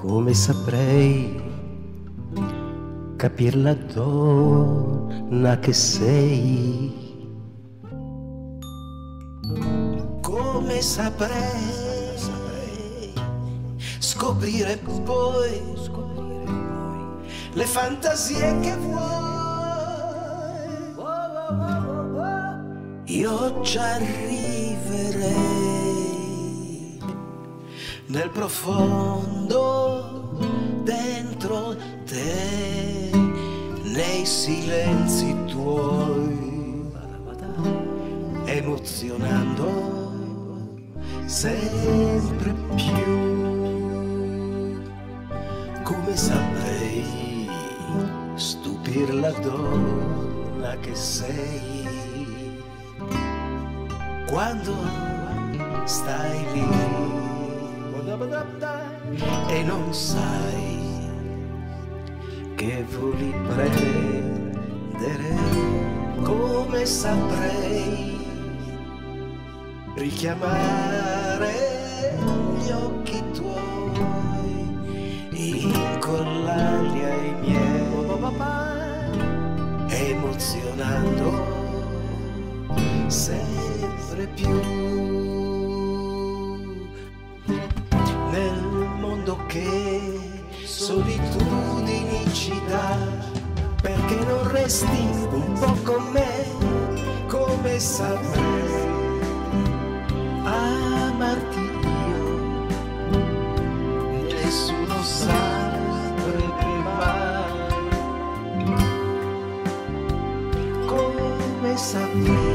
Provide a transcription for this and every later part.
Come saprei capir la donna che sei? Come saprei, scoprire poi, le fantasie che vuoi? Io ci arriverei nel profondo dentro te, nei silenzi tuoi, emozionando sempre più. Come saprei stupir la donna che sei? quando stai lì e non sai che voli prendere come saprei richiamare gli occhi tuoi incollarli ai miei emozionando sempre più. Nel mondo che solitudini ci dà perché non resti un po' con me come saprei amarti io? Nessuno saprebbe come saprei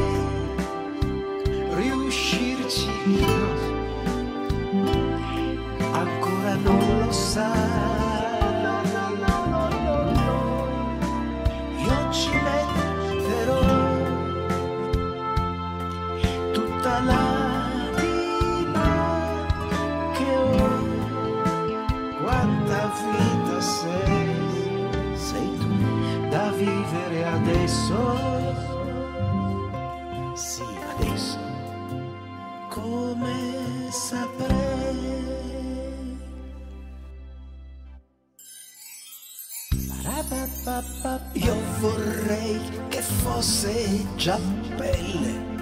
Io vorrei che fosse già pelle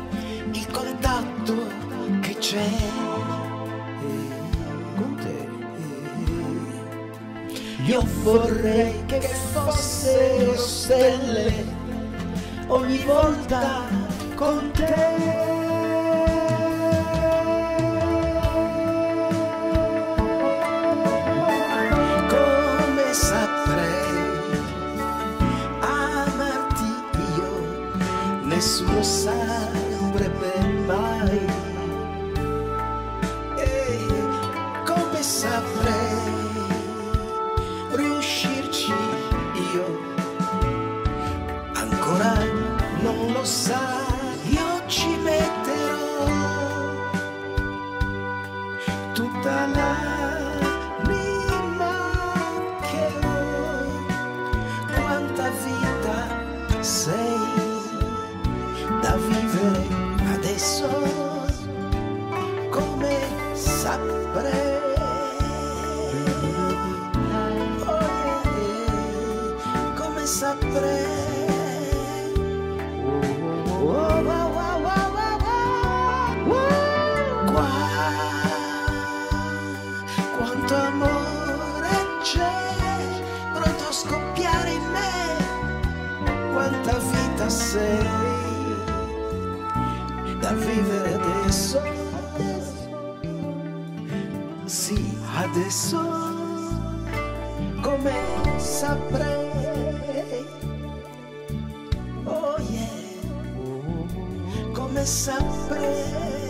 il contatto che c'è con te. Io vorrei che fossero stelle ogni volta con te. Nessuno saprebbe mai. E come saprei riuscirci io, ancora non lo sai, io vivere adesso, come saprei. Oh, yeah, come saprei. Adesso sì adesso come saprei oh yeah come saprei